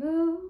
Move.